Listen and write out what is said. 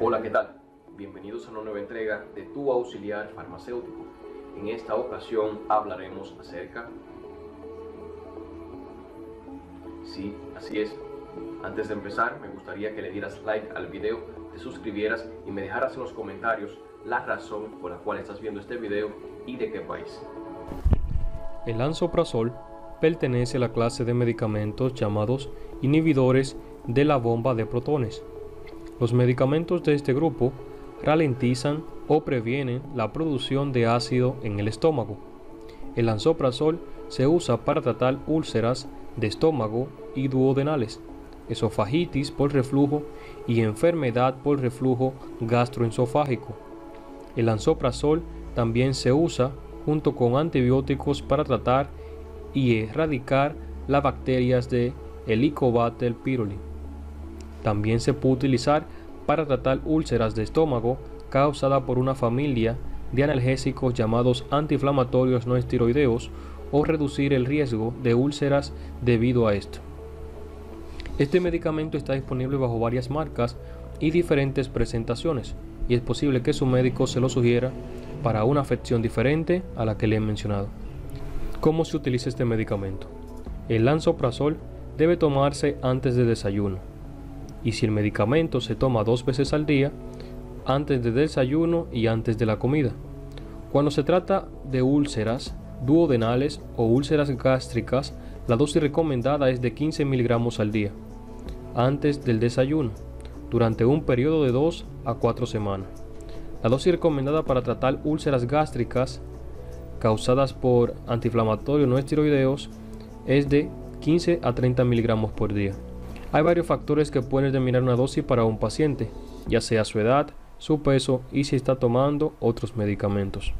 Hola, ¿qué tal? Bienvenidos a una nueva entrega de Tu Auxiliar Farmacéutico. En esta ocasión hablaremos acerca... Sí, así es. Antes de empezar, me gustaría que le dieras like al video, te suscribieras y me dejaras en los comentarios la razón por la cual estás viendo este video y de qué país. El lansoprazol pertenece a la clase de medicamentos llamados inhibidores de la bomba de protones. Los medicamentos de este grupo ralentizan o previenen la producción de ácido en el estómago. El lansoprazol se usa para tratar úlceras de estómago y duodenales, esofagitis por reflujo y enfermedad por reflujo gastroesofágico. El lansoprazol también se usa junto con antibióticos para tratar y erradicar las bacterias de Helicobacter pylori. También se puede utilizar para tratar úlceras de estómago causadas por una familia de analgésicos llamados antiinflamatorios no esteroideos o reducir el riesgo de úlceras debido a esto. Este medicamento está disponible bajo varias marcas y diferentes presentaciones y es posible que su médico se lo sugiera para una afección diferente a la que le he mencionado. ¿Cómo se utiliza este medicamento? El lansoprazol debe tomarse antes de desayuno y si el medicamento se toma dos veces al día, antes del desayuno y antes de la comida. Cuando se trata de úlceras duodenales o úlceras gástricas, la dosis recomendada es de 15 miligramos al día, antes del desayuno, durante un periodo de 2 a 4 semanas. La dosis recomendada para tratar úlceras gástricas causadas por antiinflamatorios no esteroideos es de 15 a 30 miligramos por día. Hay varios factores que pueden determinar una dosis para un paciente, ya sea su edad, su peso y si está tomando otros medicamentos.